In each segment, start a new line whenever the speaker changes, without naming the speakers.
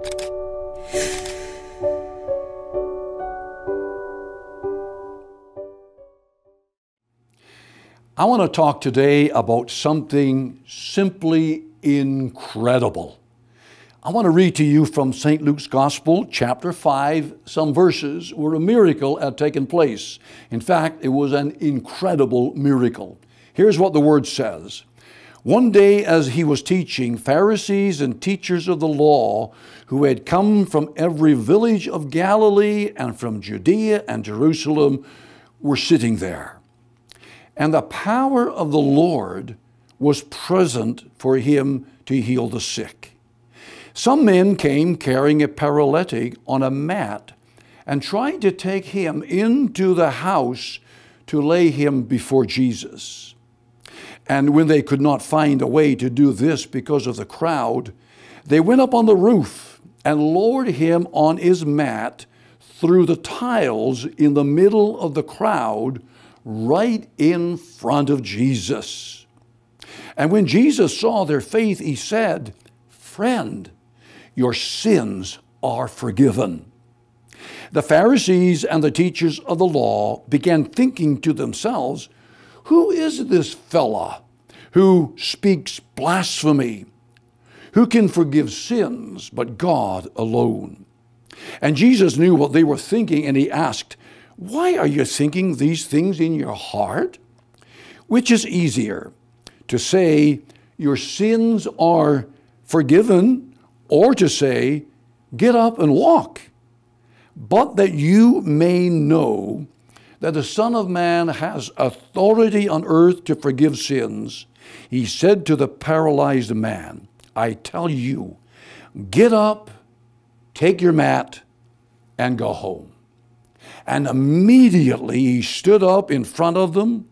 I want to talk today about something simply incredible. I want to read to you from St. Luke's Gospel, chapter 5, some verses where a miracle had taken place. In fact, it was an incredible miracle. Here's what the word says One day, as he was teaching, Pharisees and teachers of the law who had come from every village of Galilee and from Judea and Jerusalem were sitting there. And the power of the Lord was present for him to heal the sick. Some men came carrying a paralytic on a mat and tried to take him into the house to lay him before Jesus. And when they could not find a way to do this because of the crowd, they went up on the roof and lowered him on his mat through the tiles in the middle of the crowd right in front of Jesus. And when Jesus saw their faith, he said, Friend, your sins are forgiven. The Pharisees and the teachers of the law began thinking to themselves, Who is this fella who speaks blasphemy? Who can forgive sins but God alone? And Jesus knew what they were thinking, and he asked, why are you thinking these things in your heart? Which is easier, to say your sins are forgiven, or to say, get up and walk? But that you may know that the Son of Man has authority on earth to forgive sins, he said to the paralyzed man, I tell you, get up, take your mat, and go home. And immediately he stood up in front of them,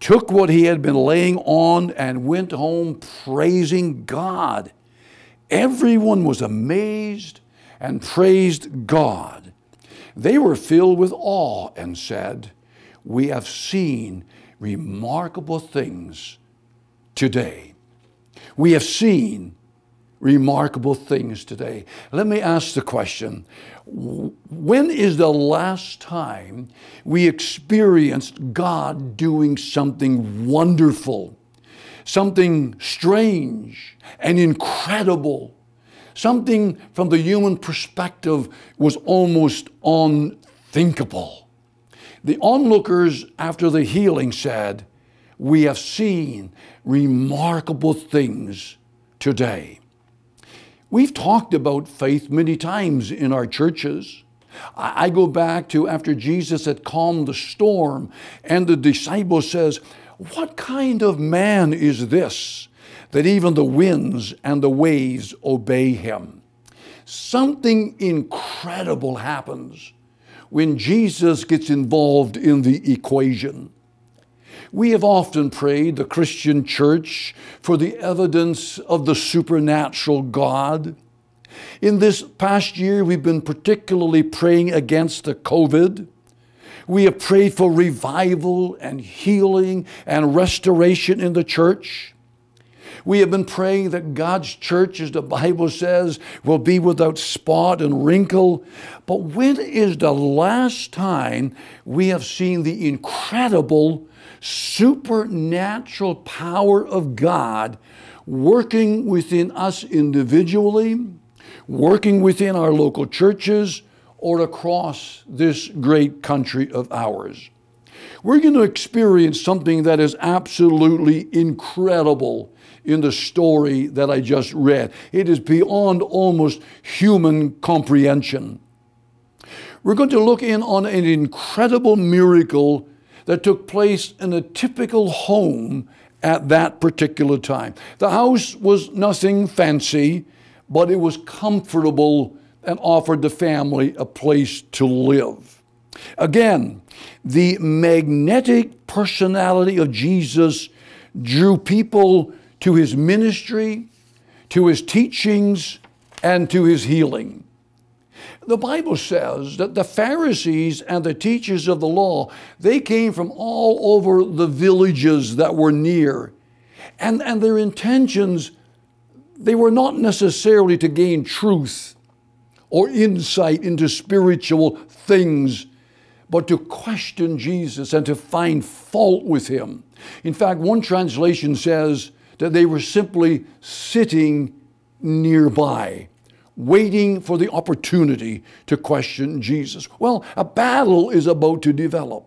took what he had been laying on, and went home praising God. Everyone was amazed and praised God. They were filled with awe and said, We have seen remarkable things today. We have seen remarkable things today. Let me ask the question when is the last time we experienced God doing something wonderful, something strange and incredible? Something from the human perspective was almost unthinkable. The onlookers after the healing said, We have seen remarkable things today. We've talked about faith many times in our churches. I go back to after Jesus had calmed the storm, and the disciple says, What kind of man is this that even the winds and the waves obey him? Something incredible happens when Jesus gets involved in the equation. We have often prayed, the Christian church, for the evidence of the supernatural God. In this past year, we've been particularly praying against the COVID. We have prayed for revival and healing and restoration in the church. We have been praying that God's church, as the Bible says, will be without spot and wrinkle. But when is the last time we have seen the incredible supernatural power of God working within us individually, working within our local churches, or across this great country of ours. We're going to experience something that is absolutely incredible in the story that I just read. It is beyond almost human comprehension. We're going to look in on an incredible miracle that took place in a typical home at that particular time. The house was nothing fancy, but it was comfortable and offered the family a place to live. Again, the magnetic personality of Jesus drew people to his ministry, to his teachings, and to his healing. The Bible says that the Pharisees and the teachers of the law, they came from all over the villages that were near. And, and their intentions, they were not necessarily to gain truth or insight into spiritual things, but to question Jesus and to find fault with him. In fact, one translation says that they were simply sitting nearby, waiting for the opportunity to question Jesus. Well, a battle is about to develop.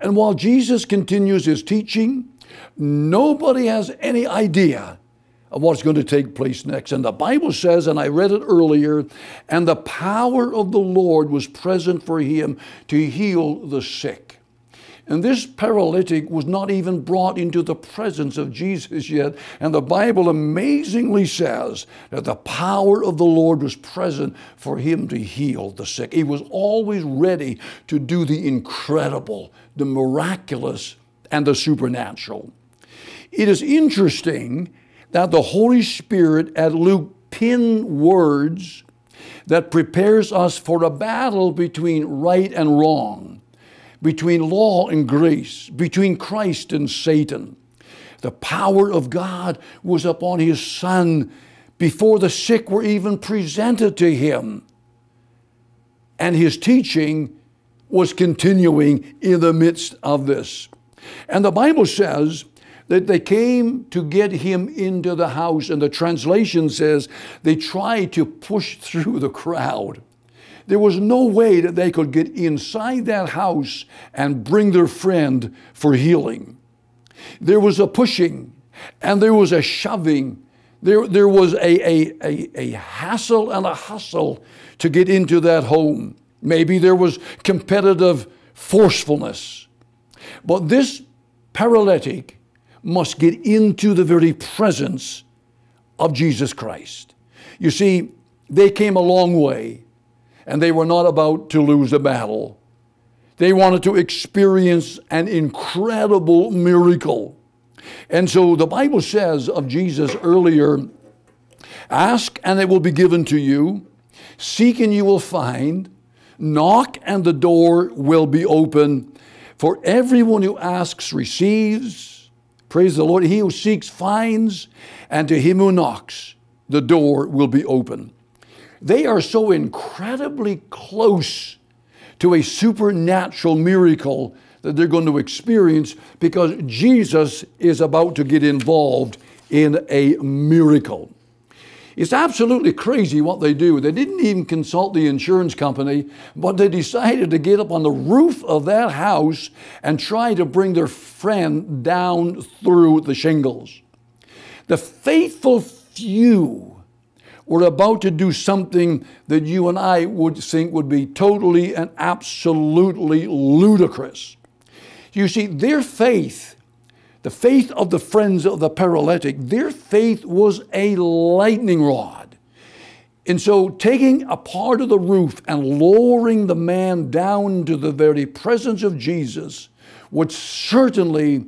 And while Jesus continues his teaching, nobody has any idea of what's going to take place next. And the Bible says, and I read it earlier, and the power of the Lord was present for him to heal the sick. And this paralytic was not even brought into the presence of Jesus yet. And the Bible amazingly says that the power of the Lord was present for him to heal the sick. He was always ready to do the incredible, the miraculous, and the supernatural. It is interesting that the Holy Spirit at Luke pin words that prepares us for a battle between right and wrong, between law and grace, between Christ and Satan. The power of God was upon his Son before the sick were even presented to him. And his teaching was continuing in the midst of this. And the Bible says that they came to get him into the house, and the translation says they tried to push through the crowd. There was no way that they could get inside that house and bring their friend for healing. There was a pushing and there was a shoving. There, there was a, a, a, a hassle and a hustle to get into that home. Maybe there was competitive forcefulness. But this paralytic must get into the very presence of Jesus Christ. You see, they came a long way and they were not about to lose a battle. They wanted to experience an incredible miracle. And so the Bible says of Jesus earlier ask and it will be given to you, seek and you will find, knock and the door will be open. For everyone who asks receives. Praise the Lord. He who seeks finds, and to him who knocks, the door will be open. They are so incredibly close to a supernatural miracle that they're going to experience because Jesus is about to get involved in a miracle. It's absolutely crazy what they do. They didn't even consult the insurance company, but they decided to get up on the roof of that house and try to bring their friend down through the shingles. The faithful few were about to do something that you and I would think would be totally and absolutely ludicrous. You see, their faith the faith of the friends of the paralytic, their faith was a lightning rod. And so, taking a part of the roof and lowering the man down to the very presence of Jesus would certainly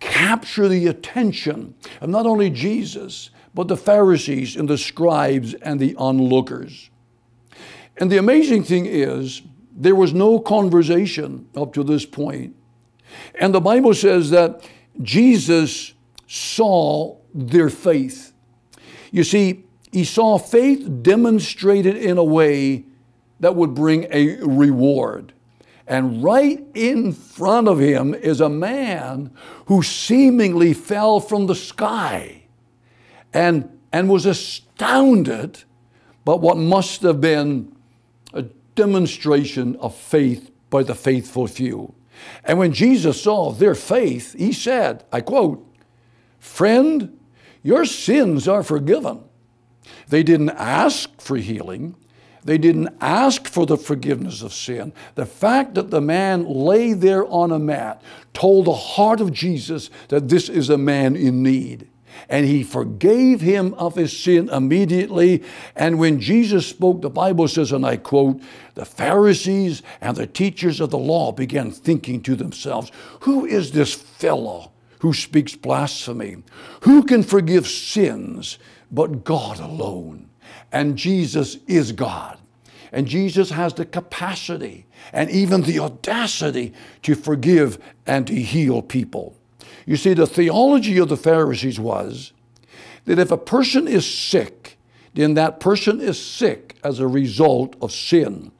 capture the attention of not only Jesus, but the Pharisees and the scribes and the onlookers. And the amazing thing is, there was no conversation up to this point. And the Bible says that Jesus saw their faith. You see, he saw faith demonstrated in a way that would bring a reward. And right in front of him is a man who seemingly fell from the sky and, and was astounded but what must have been a demonstration of faith by the faithful few. And when Jesus saw their faith, he said, I quote, Friend, your sins are forgiven. They didn't ask for healing. They didn't ask for the forgiveness of sin. The fact that the man lay there on a mat told the heart of Jesus that this is a man in need and he forgave him of his sin immediately. And when Jesus spoke, the Bible says, and I quote, the Pharisees and the teachers of the law began thinking to themselves, Who is this fellow who speaks blasphemy? Who can forgive sins but God alone? And Jesus is God. And Jesus has the capacity and even the audacity to forgive and to heal people. You see, the theology of the Pharisees was that if a person is sick, then that person is sick as a result of sin.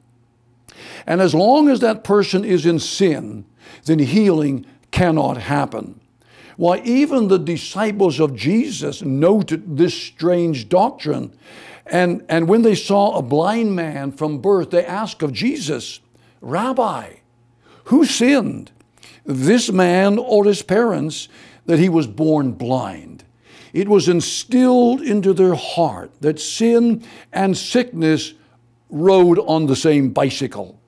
And as long as that person is in sin, then healing cannot happen. Why, even the disciples of Jesus noted this strange doctrine. And, and when they saw a blind man from birth, they asked of Jesus, Rabbi, who sinned, this man or his parents, that he was born blind? It was instilled into their heart that sin and sickness rode on the same bicycle.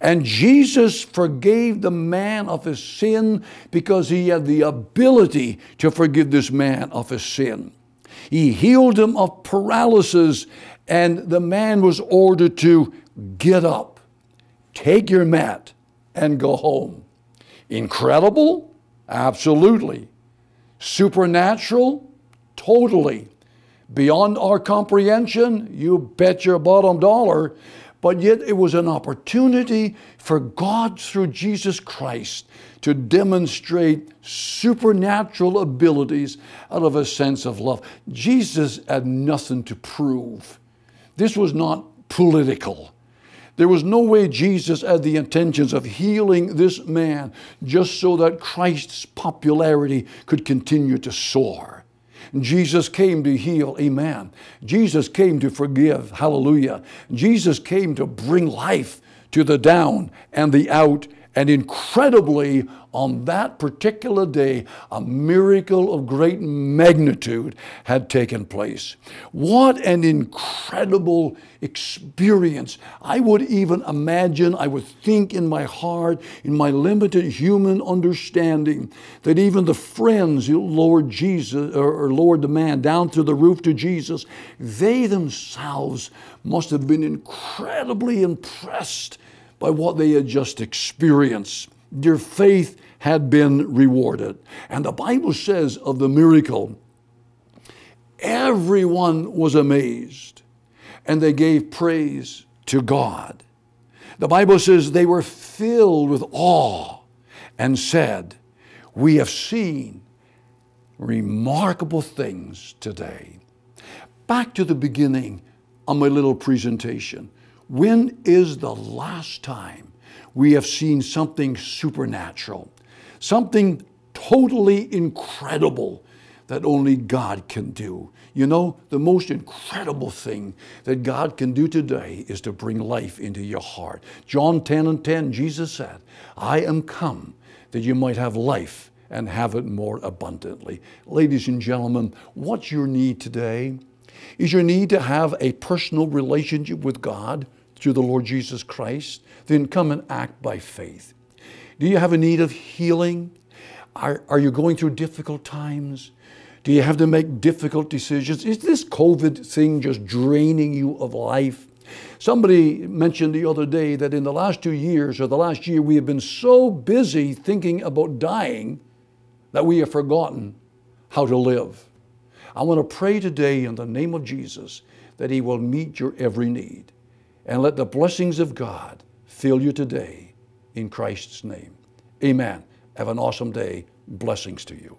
And Jesus forgave the man of his sin because he had the ability to forgive this man of his sin. He healed him of paralysis, and the man was ordered to get up, take your mat, and go home. Incredible? Absolutely. Supernatural? Totally. Beyond our comprehension? You bet your bottom dollar but yet it was an opportunity for God through Jesus Christ to demonstrate supernatural abilities out of a sense of love. Jesus had nothing to prove. This was not political. There was no way Jesus had the intentions of healing this man just so that Christ's popularity could continue to soar. Jesus came to heal, amen. Jesus came to forgive, hallelujah. Jesus came to bring life to the down and the out and incredibly, on that particular day, a miracle of great magnitude had taken place. What an incredible experience. I would even imagine, I would think in my heart, in my limited human understanding, that even the friends lowered Jesus or lowered the man down through the roof to Jesus, they themselves must have been incredibly impressed by what they had just experienced. Their faith had been rewarded. And the Bible says of the miracle, everyone was amazed and they gave praise to God. The Bible says they were filled with awe and said, We have seen remarkable things today. Back to the beginning of my little presentation. When is the last time we have seen something supernatural, something totally incredible that only God can do? You know, the most incredible thing that God can do today is to bring life into your heart. John 10 and 10, Jesus said, I am come that you might have life and have it more abundantly. Ladies and gentlemen, what's your need today? Is your need to have a personal relationship with God through the Lord Jesus Christ? Then come and act by faith. Do you have a need of healing? Are, are you going through difficult times? Do you have to make difficult decisions? Is this COVID thing just draining you of life? Somebody mentioned the other day that in the last two years or the last year, we have been so busy thinking about dying that we have forgotten how to live. I want to pray today in the name of Jesus that He will meet your every need. And let the blessings of God fill you today in Christ's name. Amen. Have an awesome day. Blessings to you.